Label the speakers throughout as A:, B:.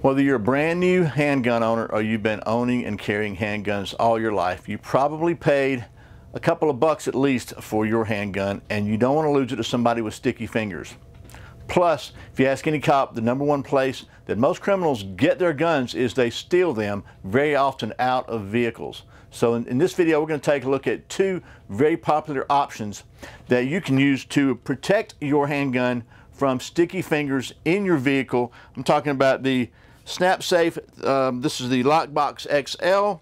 A: Whether you're a brand new handgun owner or you've been owning and carrying handguns all your life, you probably paid a couple of bucks at least for your handgun and you don't want to lose it to somebody with sticky fingers. Plus, if you ask any cop, the number one place that most criminals get their guns is they steal them very often out of vehicles. So in, in, this video, we're going to take a look at two very popular options that you can use to protect your handgun from sticky fingers in your vehicle. I'm talking about the Snap Safe. Um, this is the Lockbox XL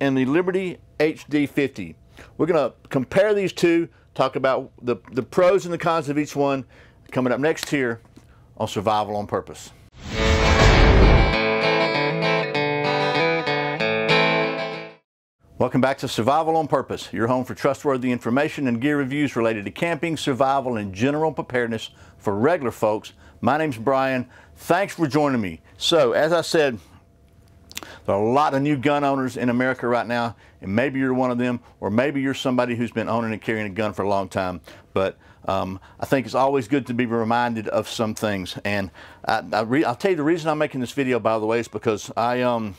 A: and the Liberty HD50. We're going to compare these two, talk about the, the pros and the cons of each one, coming up next here on Survival on Purpose. Welcome back to Survival on Purpose, your home for trustworthy information and gear reviews related to camping, survival, and general preparedness for regular folks. My name's Bryan. Thanks for joining me. So, as I said, there are a lot of new gun owners in America right now, and maybe you're one of them, or maybe you're somebody who's been owning and carrying a gun for a long time. But um, I think it's always good to be reminded of some things. And I, will tell you the reason I'm making this video, by the way, is because I um,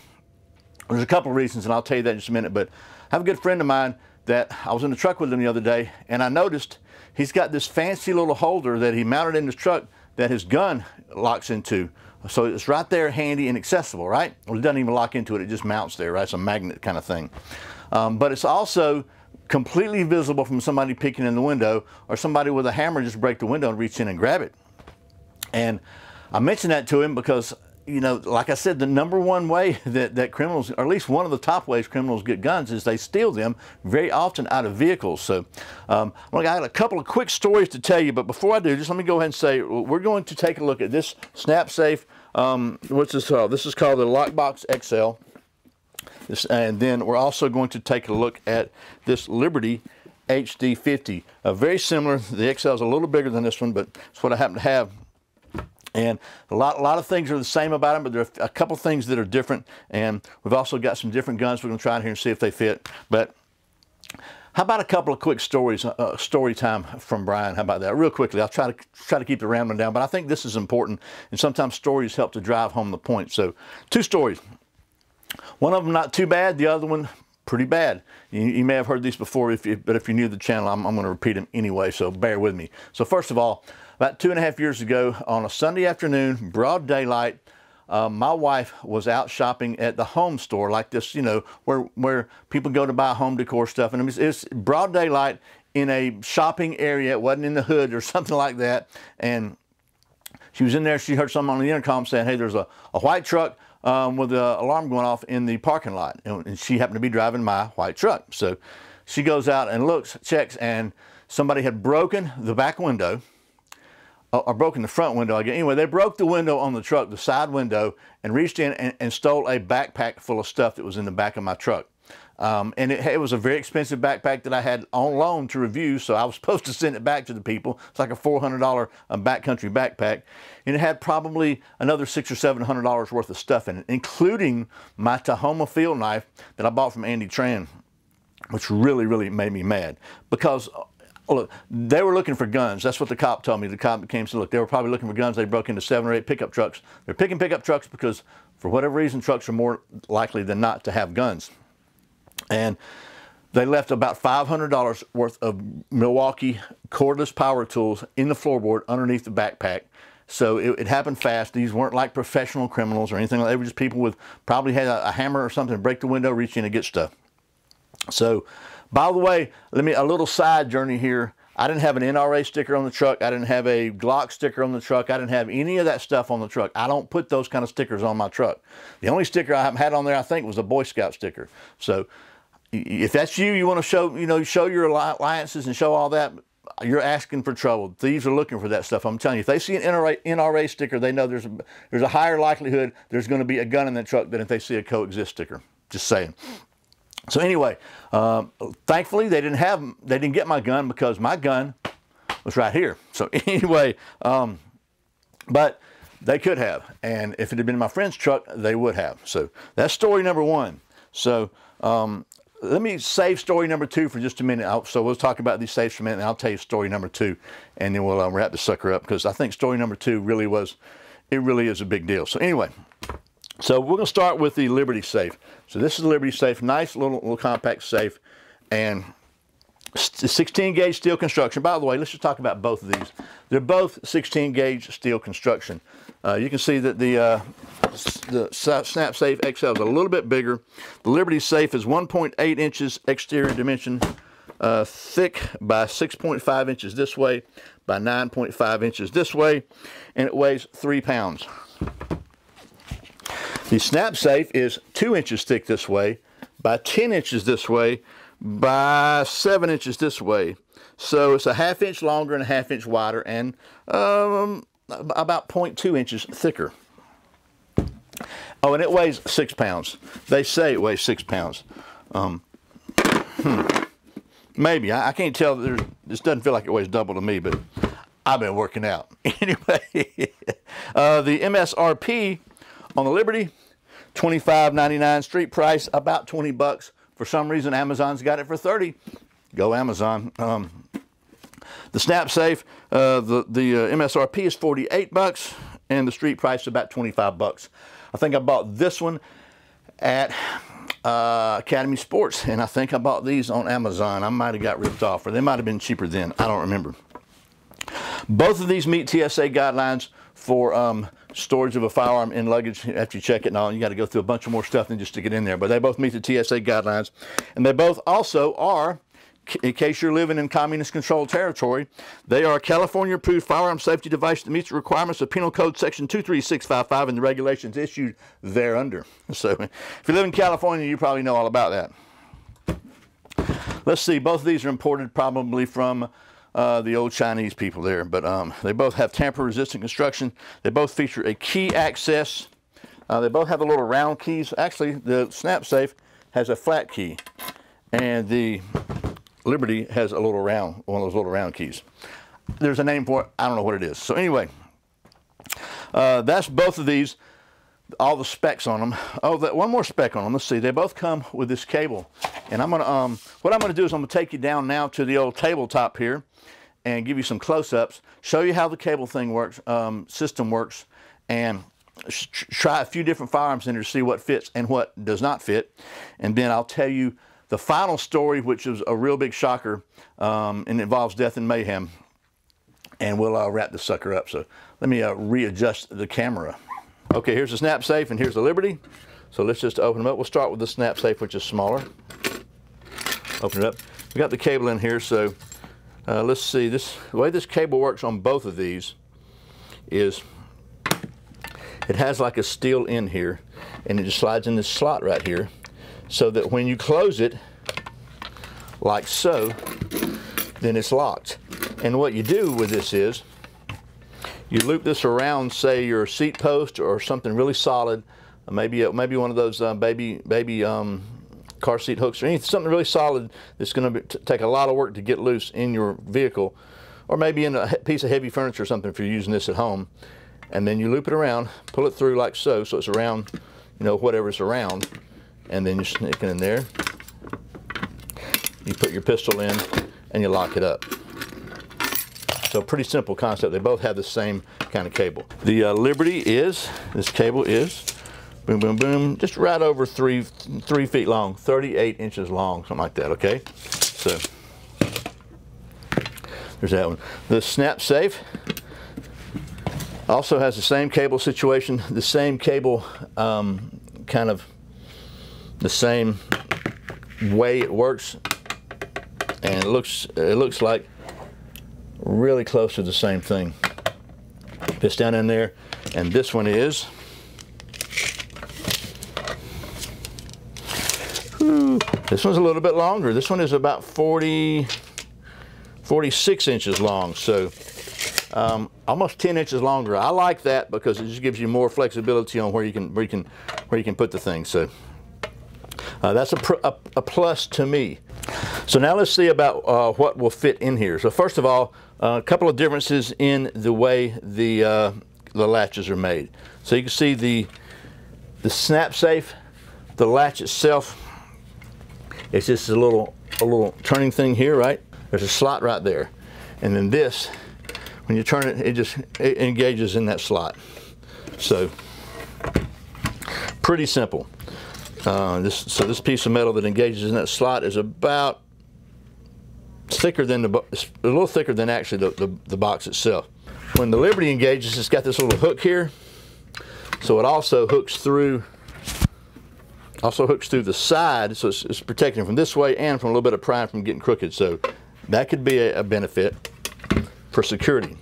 A: there's a couple of reasons, and I'll tell you that in just a minute, but I have a good friend of mine that I was in the truck with him the other day, and I noticed he's got this fancy little holder that he mounted in his truck that his gun locks into. So it's right there handy and accessible, right? Well, it doesn't even lock into it, it just mounts there, right? It's a magnet kind of thing. Um, but it's also completely visible from somebody peeking in the window or somebody with a hammer just break the window and reach in and grab it. And I mentioned that to him because you know, like I said, the number one way that, that criminals, or at least one of the top ways criminals get guns is they steal them very often out of vehicles. So um, I got a couple of quick stories to tell you, but before I do, just let me go ahead and say we're going to take a look at this Snap Safe. Um, what's this called? This is called the Lockbox XL. This, and then we're also going to take a look at this Liberty HD50. Uh, very similar. The XL is a little bigger than this one, but it's what I happen to have. And a lot, a lot of things are the same about them, but there are a couple things that are different. And we've also got some different guns we're going to try in here and see if they fit. But how about a couple of quick stories, uh, uh, story time from Bryan? How about that? Real quickly, I'll try to try to keep the rambling down, but I think this is important, and sometimes stories help to drive home the point. So, two stories. One of them not too bad, the other one pretty bad. You, you may have heard these before, if you, but if you're new to the channel, I'm, I'm going to repeat them anyway, so bear with me. So first of all, about two and a half years ago, on a Sunday afternoon, broad daylight, uh, my wife was out shopping at the home store like this, you know, where, where people go to buy home decor stuff. And it was, it was broad daylight in a shopping area. It wasn't in the hood or something like that. And she was in there. She heard someone on the intercom saying, hey, there's a, a white truck um, with an alarm going off in the parking lot. And she happened to be driving my white truck. So she goes out and looks, checks, and somebody had broken the back window or broken the front window again. Anyway, they broke the window on the truck, the side window, and reached in and, and stole a backpack full of stuff that was in the back of my truck. Um, and it, it, was a very expensive backpack that I had on loan to review, so I was supposed to send it back to the people. It's like a $400 um, backcountry backpack, and it had probably another six or seven hundred dollars worth of stuff in it, including my Tahoma field knife that I bought from Andy Tran, which really, really made me mad because well, look, they were looking for guns. That's what the cop told me. The cop came to look. They were probably looking for guns. They broke into seven or eight pickup trucks. They're picking pickup trucks because, for whatever reason, trucks are more likely than not to have guns. And they left about $500 worth of Milwaukee cordless power tools in the floorboard underneath the backpack. So it, it, happened fast. These weren't like professional criminals or anything. They were just people with probably had a, a hammer or something, break the window, reach in and get stuff. So by the way, let me a little side journey here. I didn't have an NRA sticker on the truck. I didn't have a Glock sticker on the truck. I didn't have any of that stuff on the truck. I don't put those kind of stickers on my truck. The only sticker I had on there, I think, was a Boy Scout sticker. So if that's you, you want to show, you know, show your alliances and show all that, you're asking for trouble. Thieves are looking for that stuff. I'm telling you, if they see an NRA, NRA sticker, they know there's a, there's a higher likelihood there's going to be a gun in that truck than if they see a coexist sticker. Just saying. So anyway, um, thankfully they didn't have, they didn't get my gun because my gun was right here. So anyway, um, but they could have. And if it had been my friend's truck, they would have. So that's story number one. So um, let me save story number two for just a minute. I'll, so we'll talk about these safes for a minute and I'll tell you story number two and then we'll um, wrap the sucker up because I think story number two really was, it really is a big deal. So anyway, So we're going to start with the Liberty safe. So this is the Liberty safe, nice little, little compact safe, and 16 gauge steel construction. By the way, let's just talk about both of these. They're both 16 gauge steel construction. Uh, you can see that the, uh, the Snap Safe XL is a little bit bigger. The Liberty Safe is 1.8 inches exterior dimension uh, thick by 6.5 inches this way by 9.5 inches this way, and it weighs three pounds. The Snap Safe is two inches thick this way by 10 inches this way by seven inches this way. So it's a half inch longer and a half inch wider and um, about 0.2 inches thicker. Oh, and it weighs six pounds. They say it weighs six pounds. Um, hmm. Maybe. I, I, can't tell. This doesn't feel like it weighs double to me, but I've been working out. anyway, uh, the MSRP on the Liberty, $25.99 street price, about 20 bucks. For some reason, Amazon's got it for 30. Go Amazon. Um, the Snap Safe, uh, the, the uh, MSRP is 48 bucks and the street price is about 25 bucks. I think I bought this one at uh, Academy Sports and I think I bought these on Amazon. I might have got ripped off or they might have been cheaper then. I don't remember. Both of these meet TSA guidelines for um, storage of a firearm in luggage after you check it and all. You got to go through a bunch of more stuff than just to get in there. But they both meet the TSA guidelines. And they both also are, in case you're living in communist controlled territory, they are a California approved firearm safety device that meets the requirements of Penal Code Section 23655 and the regulations issued thereunder. So if you live in California, you probably know all about that. Let's see, both of these are imported probably from uh, the old Chinese people there. But um, they both have tamper-resistant construction. They both feature a key access. Uh, they both have a little round keys. Actually, the Snap Safe has a flat key, and the Liberty has a little round, one of those little round keys. There's a name for it. I don't know what it is. So anyway, uh, that's both of these all the specs on them. Oh, that one more spec on them. Let's see. They both come with this cable. And I'm going to, um, what I'm going to do is I'm going to take you down now to the old tabletop here and give you some close-ups, show you how the cable thing works, um, system works, and try a few different firearms in there to see what fits and what does not fit. And then I'll tell you the final story, which is a real big shocker um, and involves death and mayhem. And we'll uh, wrap the sucker up. So let me uh, readjust the camera. Okay, here's the snap safe and here's the Liberty. So let's just open them up. We'll start with the snap safe, which is smaller. Open it up. We got the cable in here, so uh, let's see. This the way this cable works on both of these is it has like a steel end here, and it just slides in this slot right here, so that when you close it, like so, then it's locked. And what you do with this is you loop this around, say, your seat post or something really solid, maybe maybe one of those uh, baby baby um, car seat hooks or anything, something really solid that's going to take a lot of work to get loose in your vehicle, or maybe in a piece of heavy furniture or something if you're using this at home. And then you loop it around, pull it through like so, so it's around, you know, whatever's around, and then you sneak it in there. You put your pistol in, and you lock it up. So pretty simple concept. They both have the same kind of cable. The uh, Liberty is, this cable is, boom, boom, boom, just right over three, three feet long, 38 inches long, something like that, okay? So, there's that one. The Snap Safe also has the same cable situation, the same cable um, kind of the same way it works and it looks it looks like really close to the same thing. Fits down in there, and this one is. This one's a little bit longer. This one is about 40, 46 inches long, so um, almost 10 inches longer. I like that because it just gives you more flexibility on where you can where you can where you can put the thing. So uh, that's a, a, a plus to me. So now let's see about uh, what will fit in here. So first of all, uh, a couple of differences in the way the, uh, the latches are made. So you can see the, the snap safe, the latch itself, it's just a little, a little turning thing here, right? There's a slot right there. And then this, when you turn it, it just it engages in that slot. So pretty simple. Uh, this, so this piece of metal that engages in that slot is about thicker than the, a little thicker than actually the, the, the box itself. When the Liberty engages, it's got this little hook here. So it also hooks through also hooks through the side, so it's, it's, protecting from this way and from a little bit of prime from getting crooked. So that could be a, a benefit for security.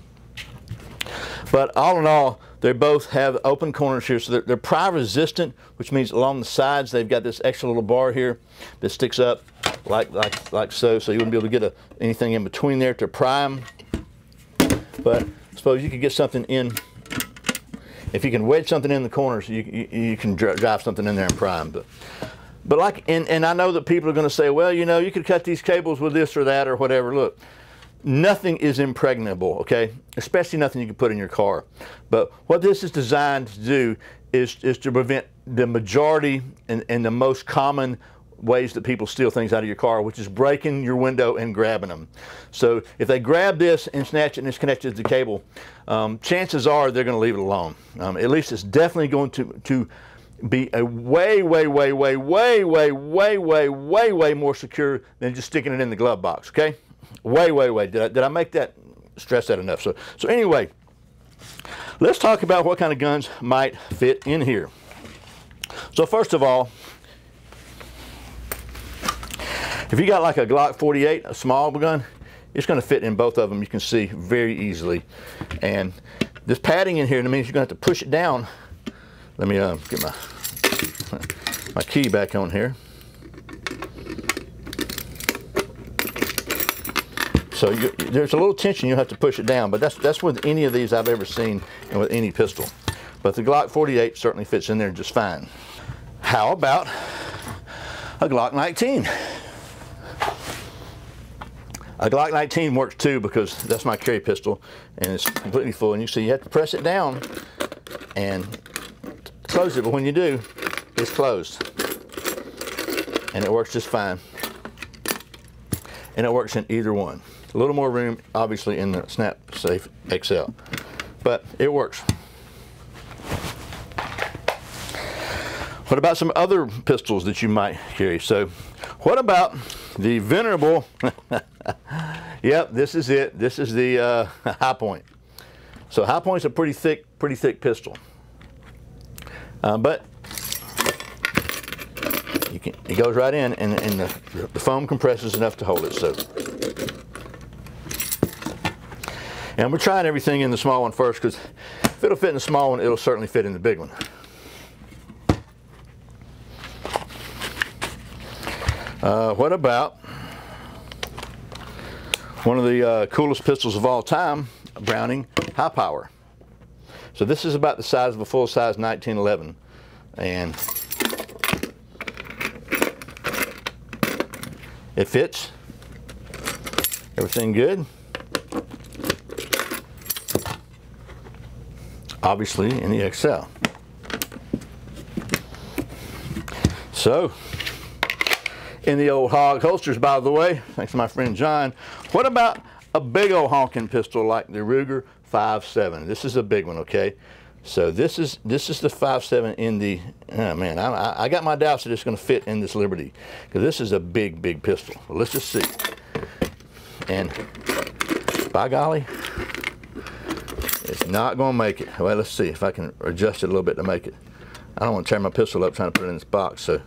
A: But all in all, they both have open corners here, so they're, they're pry resistant, which means along the sides they've got this extra little bar here that sticks up like like like so, so you wouldn't be able to get a, anything in between there to prime. But suppose you could get something in. If you can wedge something in the corners, you, you, you can drive something in there and prime. But but like, and, and I know that people are going to say, well, you know, you could cut these cables with this or that or whatever. Look, nothing is impregnable, okay? Especially nothing you can put in your car. But what this is designed to do is, is to prevent the majority and, and the most common ways that people steal things out of your car, which is breaking your window and grabbing them. So if they grab this and snatch it and it's connected to the cable, um, chances are they're going to leave it alone. Um, at least it's definitely going to, to be a way, way, way, way, way, way, way, way, way, way more secure than just sticking it in the glove box, okay? Way, way, way. Did I, did I make that, stress that enough? So, so anyway, let's talk about what kind of guns might fit in here. So first of all, if you got like a Glock 48, a small gun, it's going to fit in both of them, you can see very easily. And this padding in here means you're to have to push it down. Let me uh, get my, my key back on here. So you, there's a little tension, you have to push it down, but that's, that's with any of these I've ever seen and with any pistol. But the Glock 48 certainly fits in there just fine. How about a Glock 19? A Glock 19 works too because that's my carry pistol and it's completely full. And you see you have to press it down and close it, but when you do, it's closed. And it works just fine. And it works in either one. A little more room, obviously, in the Snap Safe XL, but it works. What about some other pistols that you might carry? So, what about the venerable, yep, this is it. This is the uh, Hi-Point. So Hi-Point's a pretty thick, pretty thick pistol. Uh, but can, it goes right in and, and the, the foam compresses enough to hold it. So And we're trying everything in the small one first because if it'll fit in the small one, it'll certainly fit in the big one. Uh, what about one of the uh, coolest pistols of all time, Browning High Power. So this is about the size of a full-size 1911. And it fits. Everything good. obviously in the XL. So, in the old Hawg Holsters, by the way, thanks to my friend John, what about a big old honking pistol like the Ruger 5.7? This is a big one, okay? So this is this is the 5.7 in the, oh man, I, I got my doubts that it's going to fit in this Liberty because this is a big, big pistol. Well, let's just see. And by golly, it's not going to make it. Well, let's see if I can adjust it a little bit to make it. I don't want to tear my pistol up trying to put it in this box, so.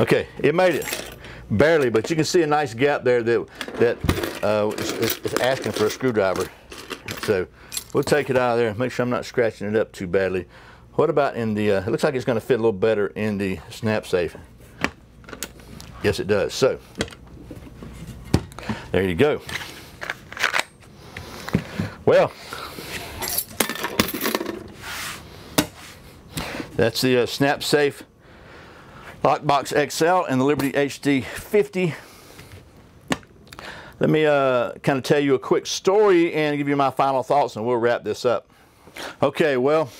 A: Okay, it made it. Barely, but you can see a nice gap there that, that uh, is, is asking for a screwdriver. So we'll take it out of there, make sure I'm not scratching it up too badly. What about in the, uh, it looks like it's going to fit a little better in the snap safe. Yes, it does. So there you go. Well, that's the uh, Snap Safe Lockbox XL and the Liberty HD 50. Let me uh, kind of tell you a quick story and give you my final thoughts and we'll wrap this up. Okay, well,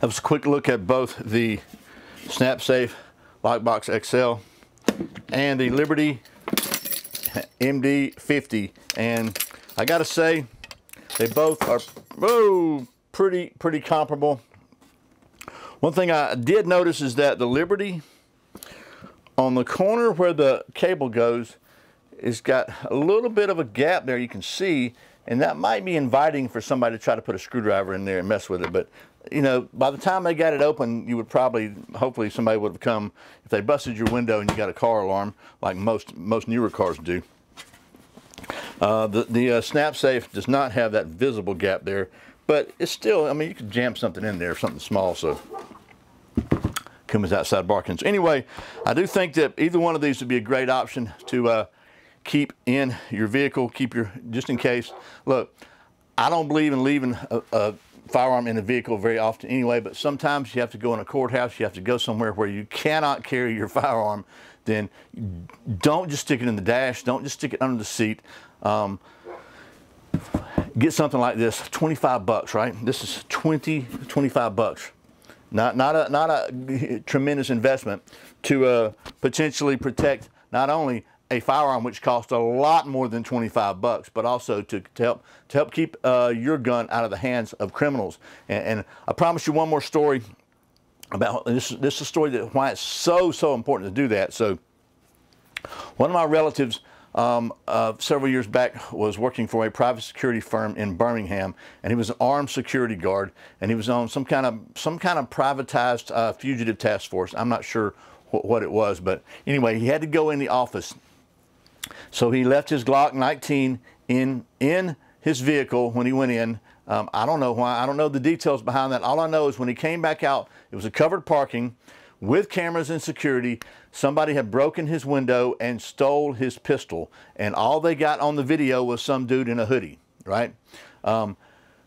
A: that was a quick look at both the Snap Safe Lockbox XL and the Liberty MD50 and I gotta say they both are oh, pretty, pretty comparable. One thing I did notice is that the Liberty on the corner where the cable goes it's got a little bit of a gap there you can see and that might be inviting for somebody to try to put a screwdriver in there and mess with it but you know by the time they got it open you would probably hopefully somebody would have come if they busted your window and you got a car alarm like most most newer cars do. Uh, the the uh, snap safe does not have that visible gap there but it's still I mean you could jam something in there something small so Kuma's outside barking. So anyway, I do think that either one of these would be a great option to uh, keep in your vehicle, keep your, just in case. Look, I don't believe in leaving a, a firearm in a vehicle very often anyway, but sometimes you have to go in a courthouse, you have to go somewhere where you cannot carry your firearm, then don't just stick it in the dash, don't just stick it under the seat. Um, get something like this, 25 bucks, right? This is 20, 25 bucks not, not, a, not a tremendous investment to uh, potentially protect not only a firearm which costs a lot more than 25 bucks, but also to, to help to help keep uh, your gun out of the hands of criminals. And, and, I promise you one more story about this. This is a story that why it's so so important to do that. So, one of my relatives um, uh, several years back was working for a private security firm in Birmingham, and he was an armed security guard, and he was on some kind of some kind of privatized uh, fugitive task force. I'm not sure wh what it was, but anyway, he had to go in the office, so he left his Glock 19 in in his vehicle when he went in. Um, I don't know why. I don't know the details behind that. All I know is when he came back out, it was a covered parking with cameras and security, somebody had broken his window and stole his pistol. And all they got on the video was some dude in a hoodie, right? Um,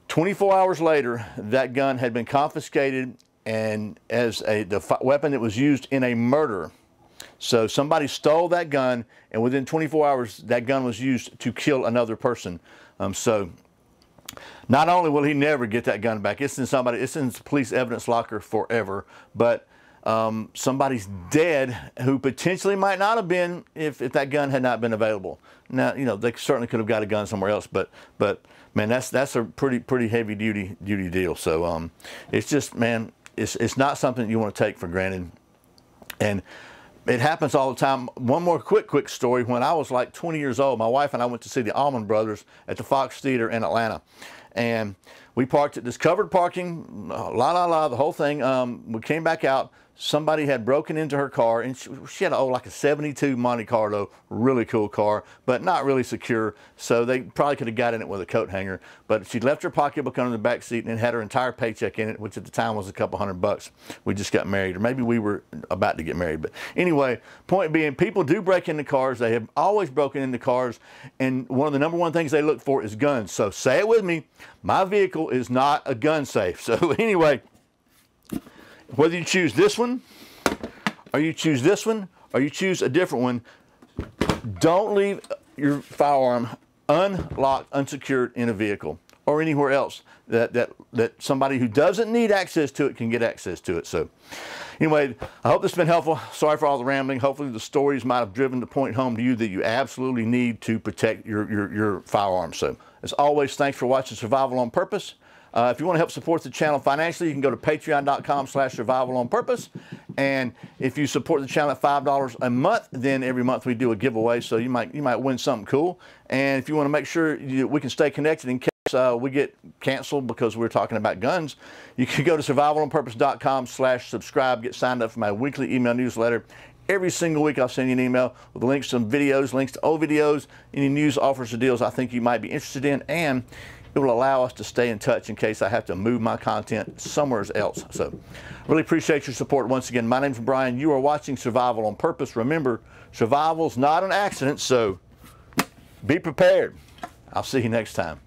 A: 24 hours later, that gun had been confiscated and as a the weapon that was used in a murder. So somebody stole that gun, and within 24 hours, that gun was used to kill another person. Um, so not only will he never get that gun back, it's in somebody, it's in police evidence locker forever, but um, somebody's dead who potentially might not have been if, if that gun had not been available. Now, you know, they certainly could have got a gun somewhere else, but, but man, that's, that's a pretty, pretty heavy duty, duty deal. So, um, it's just, man, it's, it's not something you want to take for granted. And it happens all the time. One more quick, quick story. When I was like 20 years old, my wife and I went to see the Allman Brothers at the Fox Theater in Atlanta. And we parked at this covered parking, la la la, the whole thing. Um, we came back out somebody had broken into her car and she, she had a, oh, like a 72 Monte Carlo, really cool car, but not really secure. So they probably could have got in it with a coat hanger. But she left her pocketbook under the back seat and had her entire paycheck in it, which at the time was a couple hundred bucks. We just got married, or maybe we were about to get married. But anyway, point being, people do break into cars. They have always broken into cars. And one of the number one things they look for is guns. So say it with me. My vehicle is not a gun safe. So anyway, whether you choose this one, or you choose this one, or you choose a different one, don't leave your firearm unlocked, unsecured in a vehicle or anywhere else that, that, that somebody who doesn't need access to it can get access to it. So anyway, I hope this has been helpful. Sorry for all the rambling. Hopefully the stories might have driven the point home to you that you absolutely need to protect your, your, your firearm. So as always, thanks for watching Survival on Purpose. Uh, if you want to help support the channel financially, you can go to patreon.com slash survival on purpose. And if you support the channel at $5 a month, then every month we do a giveaway. So you might, you might win something cool. And if you want to make sure you, we can stay connected in case uh, we get canceled because we're talking about guns, you can go to survivalonpurpose.com slash subscribe, get signed up for my weekly email newsletter. Every single week I'll send you an email with links to some videos, links to old videos, any news, offers, or deals I think you might be interested in. And it will allow us to stay in touch in case I have to move my content somewhere else. So really appreciate your support once again. My name is Bryan. You are watching Survival on Purpose. Remember, survival is not an accident, so be prepared. I'll see you next time.